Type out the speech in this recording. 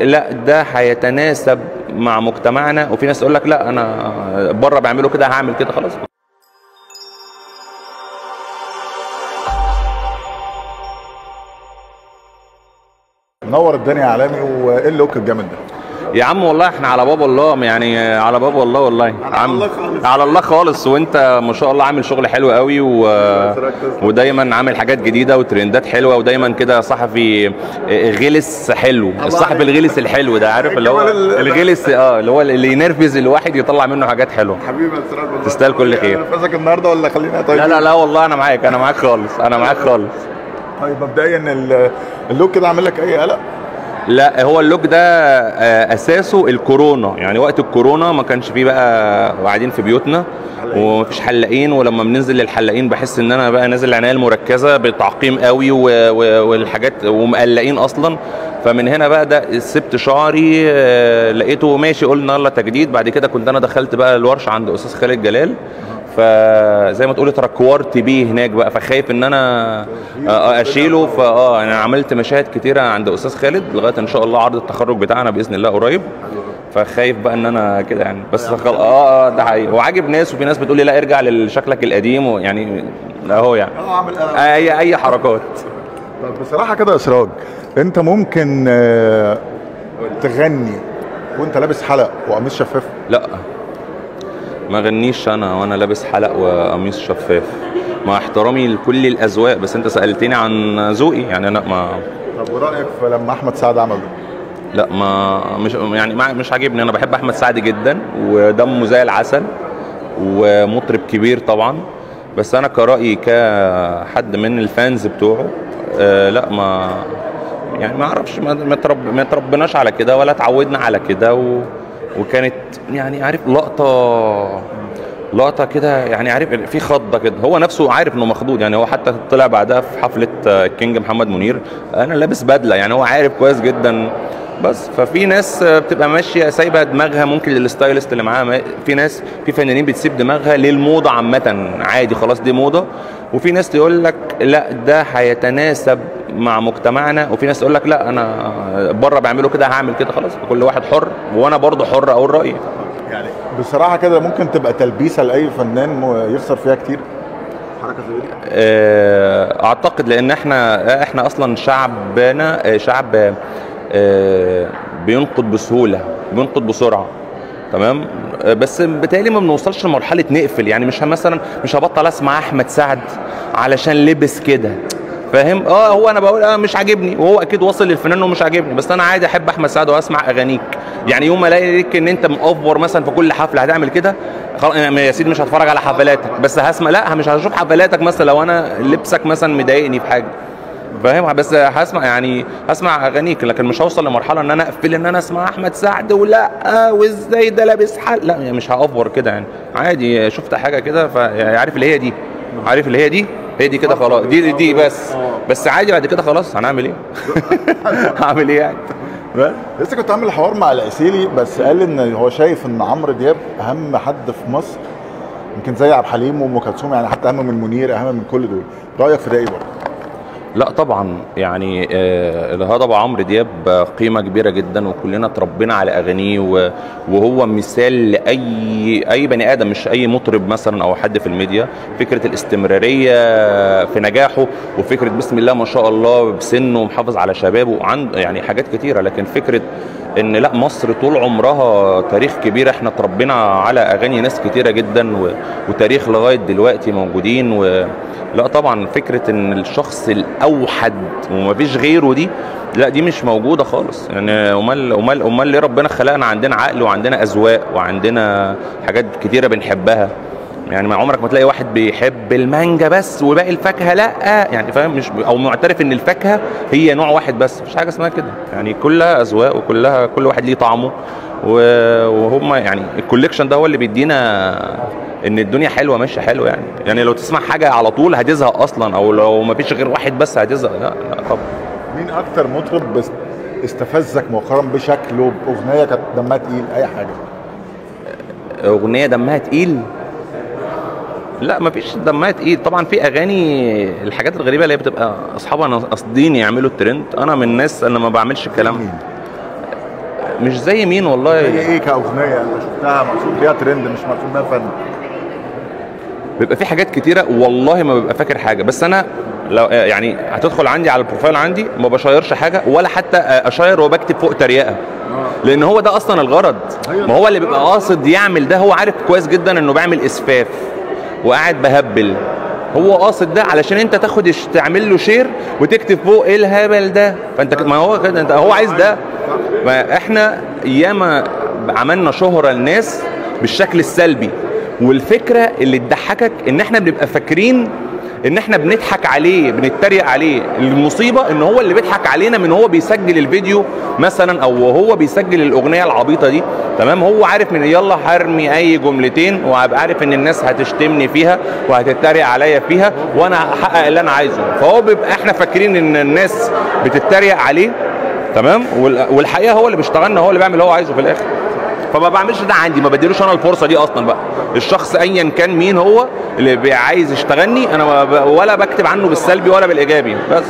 لا ده هيتناسب مع مجتمعنا. وفي ناس تقول لك لا أنا بره بيعملوا كده هعمل كده خلاص. منور الدنيا يا عالمي وإيه اللوك الجامد ده؟ يا عم والله إحنا على باب الله يعني على باب الله والله. عم الله خالص. على الله خالص. وانت ما شاء الله عامل شغل حلو قوي و... ودايما عامل حاجات جديدة وترندات حلوة ودايما كده صحفي غلس حلو. الصحفي الغلس الحلو ده عارف اللي هو الغلس آه اللي هو اللي ينرفز الواحد يطلع منه حاجات حلوة. حبيبي يا تستاهل كل خير. نفسك النهارده ولا خلينا؟ طيب. لا لا لا والله أنا معاك أنا معاك خالص أنا معاك خالص. طيب مبدئيا ال- اللوك كده عامل لك أي قلق؟ لا هو اللوك ده آه، أساسه الكورونا. يعني وقت الكورونا ما كانش فيه بقى قاعدين في بيوتنا ومفيش حلاقين. ولما بننزل للحلاقين بحس إن أنا بقى نازل العناية المركزة بتعقيم قوي والحاجات ومقلقين أصلا. فمن هنا بقى ده سبت شعري آه، لقيته ماشي قلنا يلا تجديد. بعد كده كنت أنا دخلت بقى الورشة عند أستاذ خالد جلال. فزي ما تقولي تركورت بيه هناك بقى. فخايف إن أنا آه، أشيله. فاه أنا عملت مشاهد كتيرة عند أستاذ خالد لغاية إن شاء الله عرض التخرج بتاعنا بإذن الله قريب. فخايف بقى إن أنا كده يعني. بس خل... آه آه ده حقيقي. وعاجب ناس وفي ناس بتقول لي لا ارجع لشكلك القديم ويعني اهو يعني. قلق أي أي حركات. طب بصراحة كده يا سراج أنت ممكن آه، تغني وأنت لابس حلق وقميص شفاف؟ لا. ما غنيش أنا وأنا لابس حلق وقميص شفاف. مع احترامي لكل الأذواق بس أنت سألتني عن ذوقي يعني أنا ما طب ورأيك في لما أحمد سعد عمل لا ما مش يعني ما مش عاجبني. أنا بحب أحمد سعد جدا ودمه زي العسل ومطرب كبير طبعا. بس أنا كرأيي كحد من ال fans بتوعه آه لا ما يعني ما أعرفش ما ما ترب ما تربناش على كده ولا اتعودنا على كده و وكانت يعني عارف لقطة لقطة كده يعني عارف في خضة كده. هو نفسه عارف إنه مخضوض يعني هو حتى طلع بعدها في حفلة ال King محمد منير. أنا لابس بدلة يعني هو عارف كويس جدا. بس ففي ناس بتبقى ماشية سايبة دماغها ممكن لل stylist اللي معاها في ناس في فنانين بتسيب دماغها للموضة عامة. عادي خلاص دي موضة. وفي ناس تقول لك لا ده هيتناسب مع مجتمعنا وفي ناس تقول لك لا أنا بره بيعملوا كده هعمل كده خلاص كل واحد حر وأنا برضه حر أقول رأيي. يعني بصراحة كده ممكن تبقى تلبيسة لأي فنان يخسر فيها كتير؟ حركة زي دي؟ آه، أعتقد لأن إحنا إحنا أصلا شعبنا آه، شعب آه، بينقد بسهولة بينقد بسرعة تمام؟ بس بالتالي ما بنوصلش لمرحلة نقفل يعني مش مثلا مش هبطل أسمع أحمد سعد علشان لبس كده. فاهم؟ آه هو أنا بقول آه مش عاجبني. وهو أكيد واصل للفنان انه مش عاجبني. بس أنا عادي أحب أحمد سعد وأسمع أغانيك. يعني يوم ما الاقي ليك إن أنت مأفور مثلا في كل حفلة هتعمل كده؟ خلاص يا سيدي مش هتفرج على حفلاتك. بس هسمع لا مش هشوف حفلاتك مثلا لو أنا لبسك مثلا مضايقني في حاجة. فاهم؟ بس هسمع يعني هسمع أغانيك لكن مش هوصل لمرحلة إن أنا أقفل إن أنا أسمع أحمد سعد ولا وإزاي ده لابس حل لا يعني مش هأفور كده يعني. عادي شفت حاجة كده فعارف اللي هي دي؟ عارف اللي هي دي؟ هي دي كده خلاص. دي دي بس. بس عادي بعد كده خلاص. هنعمل إيه؟ هعمل إيه يعني؟ لسه كنت عامل حوار مع العسيلي بس قال إن هو شايف إن عمرو دياب أهم حد في مصر يمكن زي عبد الحليم وأم كلثوم يعني حتى أهم من منير أهم من كل دول. رأيك في ده إيه برضه؟ لا طبعا يعني آه، الهضبة عمرو دياب قيمة كبيرة جدا وكلنا اتربينا على أغانيه وهو مثال لأي أي بني آدم مش أي مطرب مثلا أو حد في الميديا فكرة الاستمرارية في نجاحه وفكرة بسم الله ما شاء الله بسنه محافظ على شبابه وعند يعني حاجات كتيرة لكن فكرة إن لا مصر طول عمرها تاريخ كبير إحنا اتربينا على أغاني ناس كتيرة جدا. وتاريخ لغاية دلوقتي موجودين و... لا طبعا فكرة إن الشخص الاوحد ومفيش غيره دي لا دي مش موجودة خالص. يعني أمال أمال أمال ليه ربنا خلقنا عندنا عقل وعندنا أذواق وعندنا حاجات كتيرة بنحبها؟ يعني ما عمرك ما تلاقي واحد بيحب المانجا بس وباقي الفاكهة لأ يعني فاهم؟ مش أو معترف إن الفاكهة هي نوع واحد بس مفيش حاجة اسمها كده. يعني كلها أذواق وكلها كل واحد ليه طعمه وهم يعني الكوليكشن ده هو اللي بيدينا إن الدنيا حلوة ماشية حلوة يعني. يعني لو تسمع حاجة على طول هتزهق أصلا أو لو ما فيش غير واحد بس هتزهق. لا لا طبعا. مين أكتر مطرب بس استفزك مؤخرا بشكله باغنيه كانت دمها تقيل؟ أي حاجة. أغنية دمها تقيل؟ لا مفيش دمها تقيل طبعا في أغاني الحاجات الغريبة اللي هي بتبقى اصحابها قاصدين يعملوا الترند أنا من الناس أنا ما بعملش الكلام؟ مش زي مين والله. هي إيه كأغنية؟ انت شفتها مرسوم فيها ترند مش مرسوم فيها فن. بيبقى في حاجات كتيرة والله ما ببقى فاكر حاجة. بس أنا لو يعني هتدخل عندي على ال profile عندي ما بشيرش حاجة ولا حتى أشير وبكتب فوق تريقة. لأن هو ده أصلا الغرض. ما هو اللي بيبقى قاصد يعمل ده هو عارف كويس جدا إنه بيعمل إسفاف. وقاعد بهبل. هو قاصد ده علشان انت تاخد تعمل له share وتكتب فوق إيه الهبل ده. فانت ما هو كده انت هو عايز ده. ما إحنا ياما عملنا شهرة للناس بالشكل السلبي. والفكرة اللي تضحكك ان إحنا بنبقى فاكرين ان إحنا بنضحك عليه بنتريق عليه. المصيبة ان هو اللي بيضحك علينا من هو بيسجل الفيديو مثلا أو وهو بيسجل الأغنية العبيطة دي. تمام؟ هو عارف من يلا هرمي أي جملتين وهبقى عارف إن الناس هتشتمني فيها وهتتريق عليا فيها وأنا هحقق اللي أنا عايزه. فهو بيبقى إحنا فاكرين إن الناس بتتريق عليه. تمام؟ وال- والحقيقة هو اللي بيشتغلنا هو اللي بيعمل اللي هو عايزه في الآخر. فما بعملش ده عندي ما بديلوش أنا الفرصة دي أصلا بقى. الشخص ايا كان مين هو اللي عايز يشتغلني أنا ولا بكتب عنه بالسلبي ولا بالإيجابي بس.